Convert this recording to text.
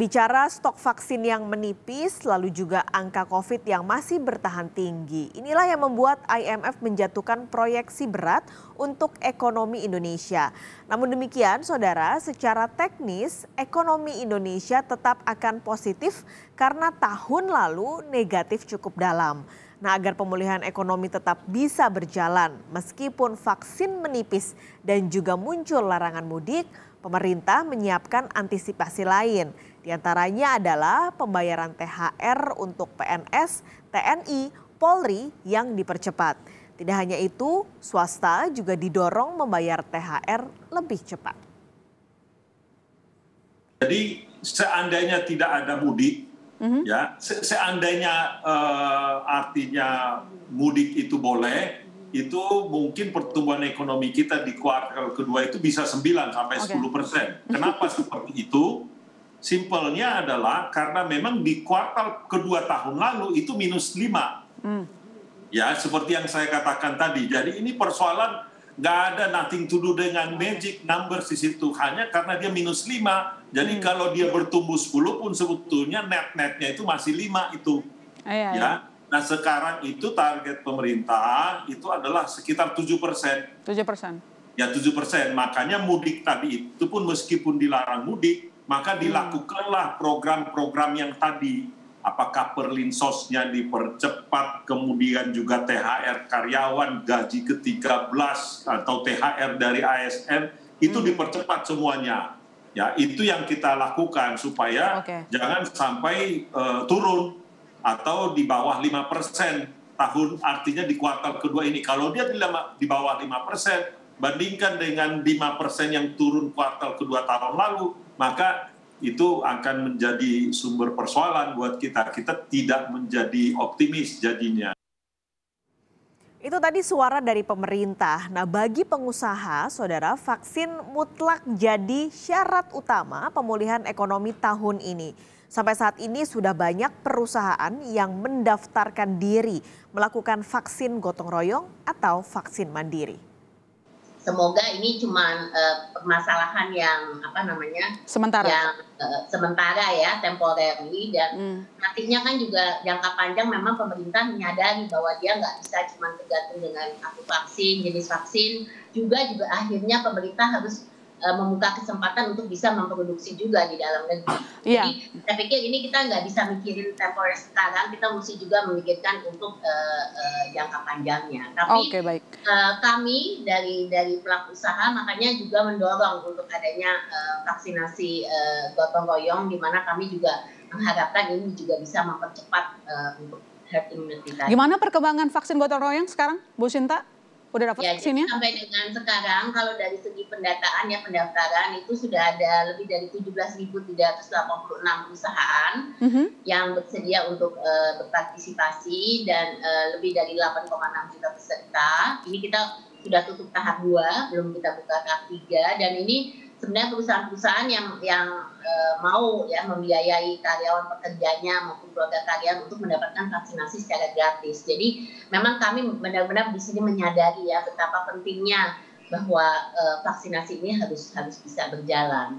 Bicara stok vaksin yang menipis, lalu juga angka COVID yang masih bertahan tinggi. Inilah yang membuat IMF menjatuhkan proyeksi berat untuk ekonomi Indonesia. Namun demikian, saudara, secara teknis ekonomi Indonesia tetap akan positif karena tahun lalu negatif cukup dalam. Nah, agar pemulihan ekonomi tetap bisa berjalan meskipun vaksin menipis dan juga muncul larangan mudik, pemerintah menyiapkan antisipasi lain. Di antaranya adalah pembayaran THR untuk PNS, TNI, Polri yang dipercepat. Tidak hanya itu, swasta juga didorong membayar THR lebih cepat. Jadi seandainya tidak ada mudik, mm-hmm. ya, seandainya uh, artinya mudik itu boleh, itu mungkin pertumbuhan ekonomi kita di kuartal kedua itu bisa 9 sampai okay. 10 persen. Kenapa seperti itu? Simpelnya adalah karena memang di kuartal kedua tahun lalu itu minus 5. Hmm. Ya, seperti yang saya katakan tadi. Jadi ini persoalan nggak ada nothing to do dengan magic numbers di situ. Hanya karena dia minus 5. Jadi hmm. kalau dia bertumbuh 10 pun sebetulnya net-netnya itu masih 5 itu. Ayah, ya. Nah sekarang itu target pemerintah itu adalah sekitar 7 persen. 7 persen. Ya 7 persen. Makanya mudik tadi itu pun meskipun dilarang mudik, maka hmm. dilakukanlah program-program yang tadi apakah perlinsosnya dipercepat kemudian juga THR karyawan gaji ke-13 atau THR dari ASN itu hmm. dipercepat semuanya ya itu yang kita lakukan supaya okay. jangan sampai uh, turun atau di bawah 5% tahun artinya di kuartal kedua ini kalau dia di, di bawah 5% bandingkan dengan 5% yang turun kuartal kedua tahun lalu maka itu akan menjadi sumber persoalan buat kita. Kita tidak menjadi optimis jadinya. Itu tadi suara dari pemerintah. Nah, bagi pengusaha, saudara, vaksin mutlak jadi syarat utama pemulihan ekonomi tahun ini. Sampai saat ini sudah banyak perusahaan yang mendaftarkan diri melakukan vaksin gotong royong atau vaksin mandiri semoga ini cuma uh, permasalahan yang apa namanya sementara yang uh, sementara ya temporary dan hmm. nantinya kan juga jangka panjang memang pemerintah menyadari bahwa dia nggak bisa cuma tergantung dengan satu vaksin jenis vaksin juga juga akhirnya pemerintah harus uh, membuka kesempatan untuk bisa memproduksi juga di dalam negeri. Yeah. Jadi saya pikir ini kita nggak bisa mikirin temporer sekarang, kita mesti juga memikirkan untuk uh, uh, jangka panjangnya. Tapi okay, baik. Uh, kami dari dari pelaku usaha makanya juga mendorong untuk adanya uh, vaksinasi uh, gotong royong, di mana kami juga mengharapkan ini juga bisa mempercepat uh, untuk herd immunity. Gimana perkembangan vaksin gotong royong sekarang, Bu Sinta? Udah dapat ya, vaksinnya? Sampai dengan sekarang kalau dari segi pendataan ya pendaftaran itu sudah ada lebih dari 17.386 perusahaan mm -hmm. yang bersedia untuk uh, berpartisipasi dan uh, lebih dari 8,6 juta peserta. Ini kita sudah tutup tahap 2, belum kita buka tahap 3 dan ini sebenarnya perusahaan-perusahaan yang yang e, mau ya membiayai karyawan pekerjanya maupun keluarga karyawan untuk mendapatkan vaksinasi secara gratis. Jadi memang kami benar-benar di sini menyadari ya betapa pentingnya bahwa e, vaksinasi ini harus harus bisa berjalan.